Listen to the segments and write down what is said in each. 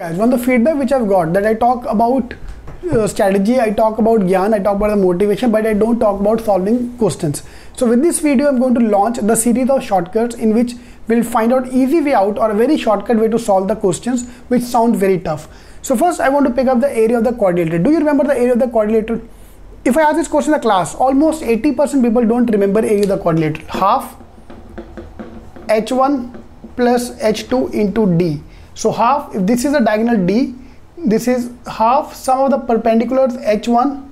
Guys, one of the feedback which I've got that I talk about uh, strategy, I talk about Gyan, I talk about the motivation, but I don't talk about solving questions. So with this video, I'm going to launch the series of shortcuts in which we'll find out easy way out or a very shortcut way to solve the questions which sound very tough. So first I want to pick up the area of the quadrilateral. Do you remember the area of the quadrilateral? If I ask this question in the class, almost 80% people don't remember area of the quadrilateral. Half h1 plus h2 into d so half, if this is a diagonal D, this is half sum of the perpendiculars H1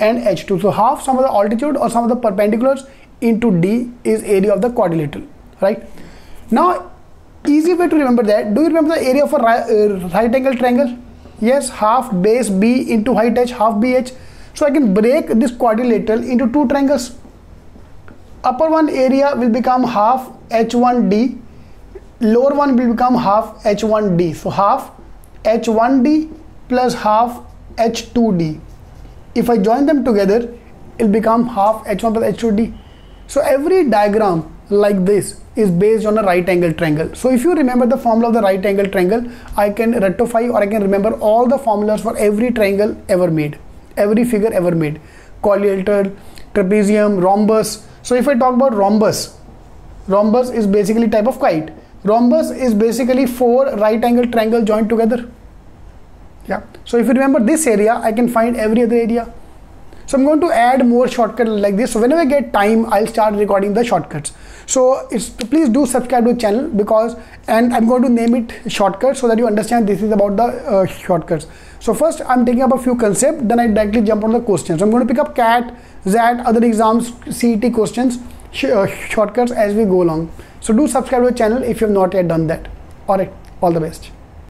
and H2. So half sum of the altitude or sum of the perpendiculars into D is area of the quadrilateral, right? Now, easy way to remember that. Do you remember the area of a right, uh, right angle triangle? Yes, half base B into height H, half BH. So I can break this quadrilateral into two triangles. Upper one area will become half H1D lower one will become half h1d so half h1d plus half h2d if i join them together it will become half h1 plus h2d so every diagram like this is based on a right angle triangle. So if you remember the formula of the right angle triangle i can rectify or i can remember all the formulas for every triangle ever made every figure ever made. Quadrilateral trapezium rhombus. So if i talk about rhombus rhombus is basically type of kite rhombus is basically four right angle triangle joined together. Yeah. So if you remember this area i can find every other area. So i'm going to add more shortcut like this. So whenever i get time i'll start recording the shortcuts. So please do subscribe to the channel because and i'm going to name it shortcuts so that you understand this is about the uh, shortcuts. So first i'm taking up a few concepts. Then i directly jump on the questions. So i'm going to pick up cat XAT other exams cet questions sh uh, shortcuts as we go along so do subscribe to the channel if you have not yet done that. Alright, all the best.